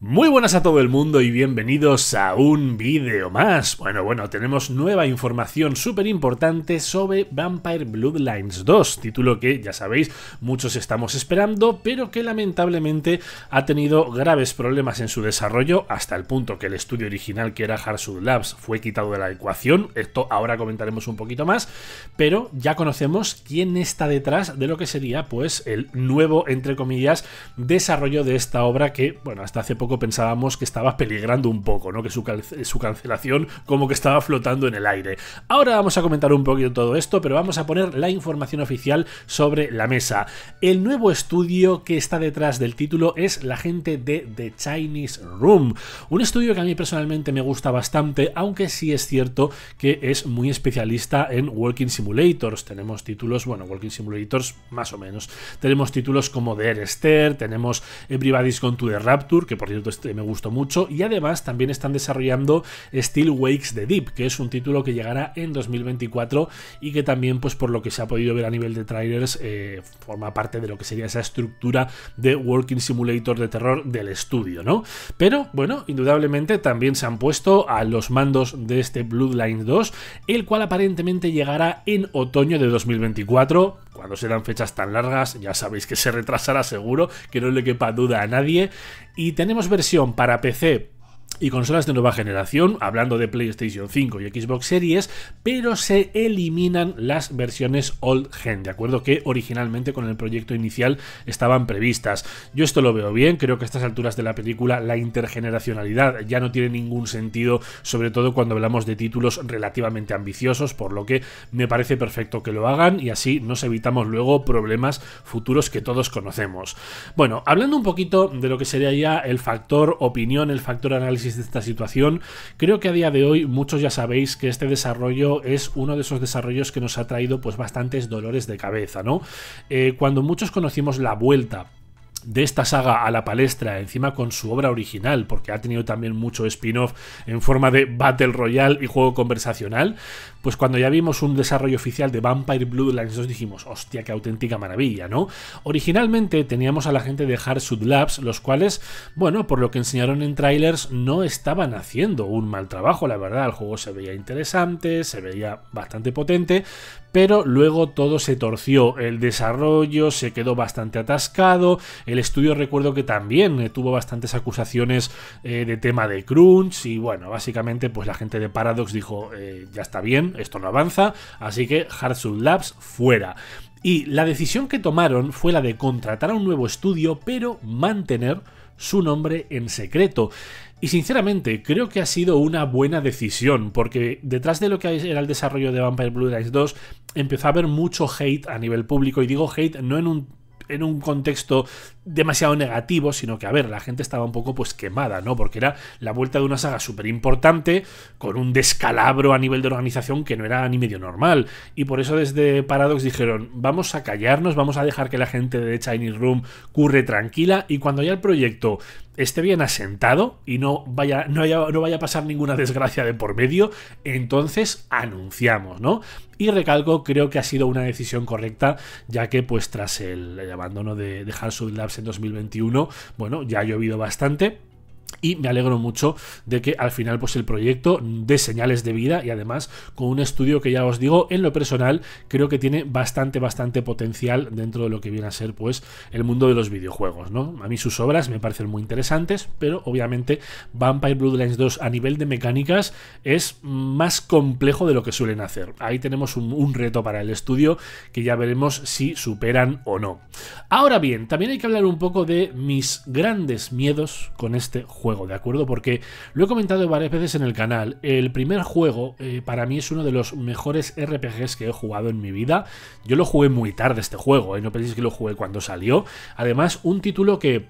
Muy buenas a todo el mundo y bienvenidos a un vídeo más. Bueno, bueno, tenemos nueva información súper importante sobre Vampire Bloodlines 2, título que ya sabéis muchos estamos esperando, pero que lamentablemente ha tenido graves problemas en su desarrollo hasta el punto que el estudio original que era Harsud Labs fue quitado de la ecuación, esto ahora comentaremos un poquito más, pero ya conocemos quién está detrás de lo que sería pues el nuevo, entre comillas, desarrollo de esta obra que, bueno, hasta hace poco pensábamos que estaba peligrando un poco, ¿no? Que su, su cancelación como que estaba flotando en el aire. Ahora vamos a comentar un poquito todo esto, pero vamos a poner la información oficial sobre la mesa. El nuevo estudio que está detrás del título es la gente de The Chinese Room, un estudio que a mí personalmente me gusta bastante, aunque sí es cierto que es muy especialista en Walking Simulators. Tenemos títulos, bueno, Walking Simulators más o menos. Tenemos títulos como The Air tenemos Everybody's Gone to the Rapture, que por este me gustó mucho. Y además también están desarrollando Still Wakes the Deep, que es un título que llegará en 2024 y que también, pues por lo que se ha podido ver a nivel de trailers, eh, forma parte de lo que sería esa estructura de Working Simulator de terror del estudio, ¿no? Pero bueno, indudablemente también se han puesto a los mandos de este Bloodline 2, el cual aparentemente llegará en otoño de 2024 cuando se dan fechas tan largas, ya sabéis que se retrasará seguro, que no le quepa duda a nadie. Y tenemos versión para PC y consolas de nueva generación, hablando de PlayStation 5 y Xbox Series, pero se eliminan las versiones old gen, de acuerdo que originalmente con el proyecto inicial estaban previstas. Yo esto lo veo bien, creo que a estas alturas de la película la intergeneracionalidad ya no tiene ningún sentido, sobre todo cuando hablamos de títulos relativamente ambiciosos, por lo que me parece perfecto que lo hagan y así nos evitamos luego problemas futuros que todos conocemos. Bueno, hablando un poquito de lo que sería ya el factor opinión, el factor análisis de esta situación, creo que a día de hoy muchos ya sabéis que este desarrollo es uno de esos desarrollos que nos ha traído pues bastantes dolores de cabeza, ¿no? Eh, cuando muchos conocimos la vuelta de esta saga a la palestra, encima con su obra original, porque ha tenido también mucho spin-off en forma de Battle Royale y juego conversacional, pues cuando ya vimos un desarrollo oficial de Vampire Bloodlines nos dijimos, hostia, qué auténtica maravilla, ¿no? Originalmente teníamos a la gente de Hardsuit Labs, los cuales, bueno, por lo que enseñaron en trailers, no estaban haciendo un mal trabajo, la verdad, el juego se veía interesante, se veía bastante potente, pero luego todo se torció, el desarrollo se quedó bastante atascado, el estudio recuerdo que también eh, tuvo bastantes acusaciones eh, de tema de crunch y bueno, básicamente pues la gente de Paradox dijo eh, ya está bien, esto no avanza, así que Hardsuit Labs fuera. Y la decisión que tomaron fue la de contratar a un nuevo estudio pero mantener su nombre en secreto. Y sinceramente, creo que ha sido una buena decisión, porque detrás de lo que era el desarrollo de Vampire Bloodlines 2, empezó a haber mucho hate a nivel público, y digo hate no en un en un contexto demasiado negativo, sino que, a ver, la gente estaba un poco pues quemada, ¿no? Porque era la vuelta de una saga súper importante, con un descalabro a nivel de organización que no era ni medio normal. Y por eso desde Paradox dijeron, vamos a callarnos, vamos a dejar que la gente de Chinese Room curre tranquila y cuando ya el proyecto esté bien asentado y no vaya, no, no vaya a pasar ninguna desgracia de por medio, entonces anunciamos, ¿no? Y recalco, creo que ha sido una decisión correcta, ya que pues tras el, abandono de, de Labs en 2021, bueno, ya ha llovido bastante y me alegro mucho de que al final pues el proyecto dé señales de vida y además con un estudio que ya os digo en lo personal creo que tiene bastante bastante potencial dentro de lo que viene a ser pues el mundo de los videojuegos no a mí sus obras me parecen muy interesantes pero obviamente Vampire Bloodlines 2 a nivel de mecánicas es más complejo de lo que suelen hacer. Ahí tenemos un, un reto para el estudio que ya veremos si superan o no. Ahora bien también hay que hablar un poco de mis grandes miedos con este juego juego, ¿de acuerdo? Porque lo he comentado varias veces en el canal. El primer juego eh, para mí es uno de los mejores RPGs que he jugado en mi vida. Yo lo jugué muy tarde este juego, ¿eh? no penséis que lo jugué cuando salió. Además, un título que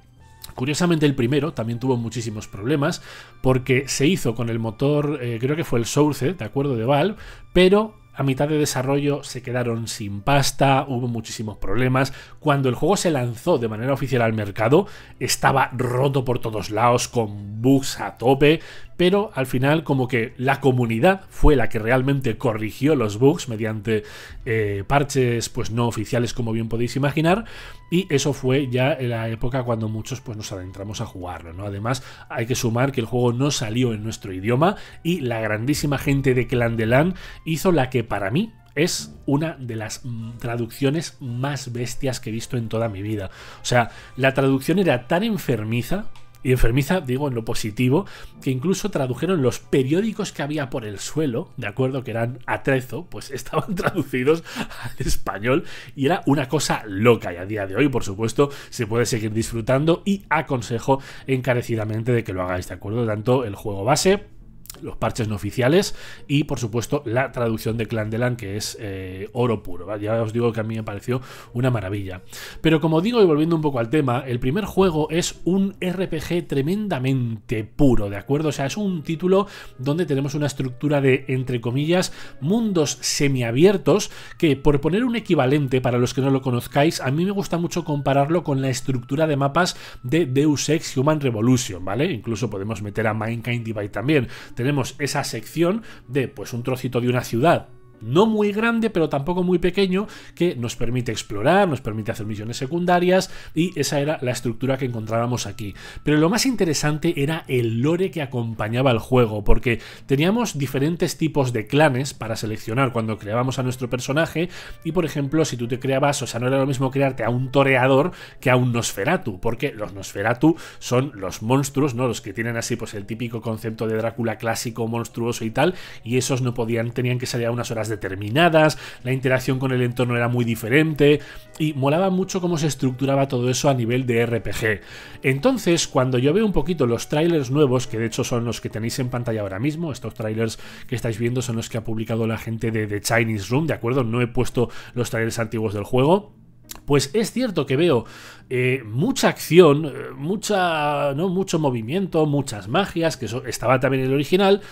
Curiosamente el primero también tuvo muchísimos problemas porque se hizo con el motor, eh, creo que fue el Source, de acuerdo, de Valve, pero a mitad de desarrollo se quedaron sin pasta, hubo muchísimos problemas. Cuando el juego se lanzó de manera oficial al mercado, estaba roto por todos lados, con bugs a tope, pero al final como que la comunidad fue la que realmente corrigió los bugs mediante eh, parches pues no oficiales como bien podéis imaginar y eso fue ya en la época cuando muchos pues nos adentramos a jugarlo, ¿no? Además hay que sumar que el juego no salió en nuestro idioma y la grandísima gente de Clandelan hizo la que para mí es una de las mm, traducciones más bestias que he visto en toda mi vida. O sea, la traducción era tan enfermiza, y enfermiza, digo en lo positivo, que incluso tradujeron los periódicos que había por el suelo, de acuerdo, que eran atrezo, pues estaban traducidos al español y era una cosa loca. Y a día de hoy, por supuesto, se puede seguir disfrutando y aconsejo encarecidamente de que lo hagáis, de acuerdo, tanto el juego base los parches no oficiales y por supuesto la traducción de Clandelan que es eh, oro puro. Ya os digo que a mí me pareció una maravilla. Pero como digo y volviendo un poco al tema, el primer juego es un RPG tremendamente puro, ¿de acuerdo? O sea, es un título donde tenemos una estructura de, entre comillas, mundos semiabiertos que por poner un equivalente para los que no lo conozcáis, a mí me gusta mucho compararlo con la estructura de mapas de Deus Ex Human Revolution, ¿vale? Incluso podemos meter a Mankind Divide también esa sección de pues un trocito de una ciudad no muy grande, pero tampoco muy pequeño, que nos permite explorar, nos permite hacer misiones secundarias, y esa era la estructura que encontrábamos aquí. Pero lo más interesante era el lore que acompañaba al juego, porque teníamos diferentes tipos de clanes para seleccionar cuando creábamos a nuestro personaje, y por ejemplo, si tú te creabas, o sea, no era lo mismo crearte a un toreador que a un Nosferatu, porque los Nosferatu son los monstruos, ¿no? Los que tienen así, pues el típico concepto de Drácula clásico, monstruoso y tal, y esos no podían, tenían que salir a unas horas determinadas, la interacción con el entorno era muy diferente y molaba mucho cómo se estructuraba todo eso a nivel de RPG. Entonces, cuando yo veo un poquito los trailers nuevos, que de hecho son los que tenéis en pantalla ahora mismo, estos trailers que estáis viendo son los que ha publicado la gente de The Chinese Room, ¿de acuerdo? No he puesto los trailers antiguos del juego. Pues es cierto que veo eh, mucha acción, eh, mucha, ¿no? mucho movimiento, muchas magias, que eso estaba también en el original,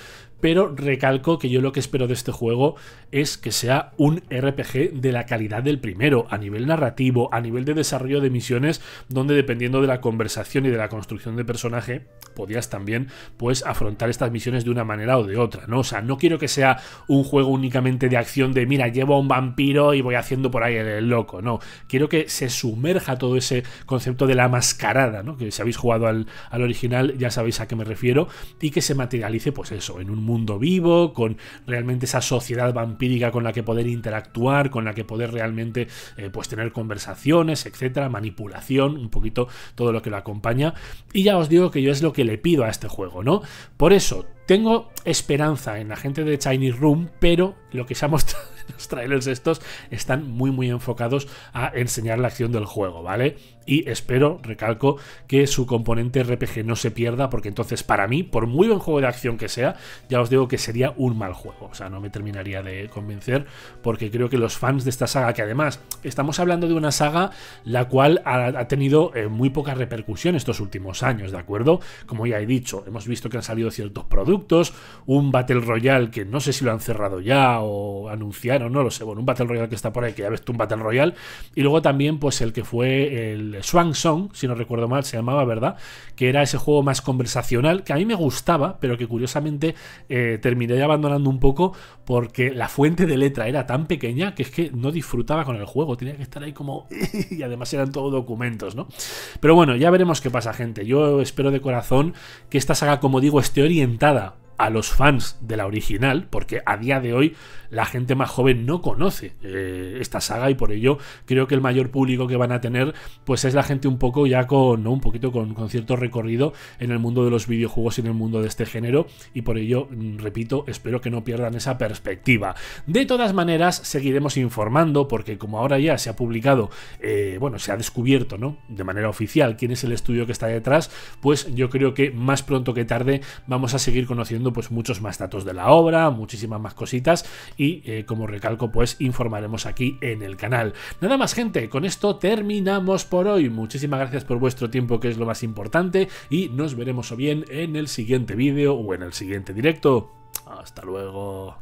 pero recalco que yo lo que espero de este juego es que sea un RPG de la calidad del primero, a nivel narrativo, a nivel de desarrollo de misiones, donde dependiendo de la conversación y de la construcción de personaje, podías también pues afrontar estas misiones de una manera o de otra, ¿no? O sea, no quiero que sea un juego únicamente de acción de mira, llevo a un vampiro y voy haciendo por ahí el, loco, no, quiero que se sumerja todo ese concepto de la mascarada, ¿no? Que si habéis jugado al, al original ya sabéis a qué me refiero y que se materialice pues eso, en un mundo vivo, con realmente esa sociedad vampírica con la que poder interactuar, con la que poder realmente eh, pues tener conversaciones, etcétera, manipulación, un poquito todo lo que lo acompaña. Y ya os digo que yo es lo que le pido a este juego, ¿no? Por eso, tengo esperanza en la gente de Chinese Room, pero lo que se ha mostrado los trailers estos están muy muy enfocados a enseñar la acción del juego, ¿vale? Y espero, recalco, que su componente RPG no se pierda, porque entonces para mí, por muy buen juego de acción que sea, ya os digo que sería un mal juego. O sea, no me terminaría de convencer, porque creo que los fans de esta saga, que además estamos hablando de una saga la cual ha, tenido eh, muy poca repercusión estos últimos años, ¿de acuerdo? Como ya he dicho, hemos visto que han salido ciertos productos, un Battle Royale que no sé si lo han cerrado ya o anunciado no lo sé, bueno, un Battle Royale que está por ahí, que ya ves tú un Battle Royale, y luego también pues el que fue el Swan Song, si no recuerdo mal, se llamaba, ¿verdad? Que era ese juego más conversacional, que a mí me gustaba, pero que curiosamente eh, terminé abandonando un poco porque la fuente de letra era tan pequeña que es que no disfrutaba con el juego, tenía que estar ahí como... y además eran todo documentos, ¿no? Pero bueno, ya veremos qué pasa, gente. Yo espero de corazón que esta saga, como digo, esté orientada a los fans de la original, porque a día de hoy la gente más joven no conoce eh, esta saga y por ello creo que el mayor público que van a tener pues es la gente un poco ya con, ¿no? un poquito con, con, cierto recorrido en el mundo de los videojuegos y en el mundo de este género y por ello, mm, repito, espero que no pierdan esa perspectiva. De todas maneras, seguiremos informando porque como ahora ya se ha publicado, eh, bueno, se ha descubierto, ¿no? De manera oficial quién es el estudio que está detrás, pues yo creo que más pronto que tarde vamos a seguir conociendo pues muchos más datos de la obra, muchísimas más cositas y eh, como recalco pues informaremos aquí en el canal. Nada más gente, con esto terminamos por hoy. Muchísimas gracias por vuestro tiempo que es lo más importante y nos veremos o bien en el siguiente vídeo o en el siguiente directo. Hasta luego.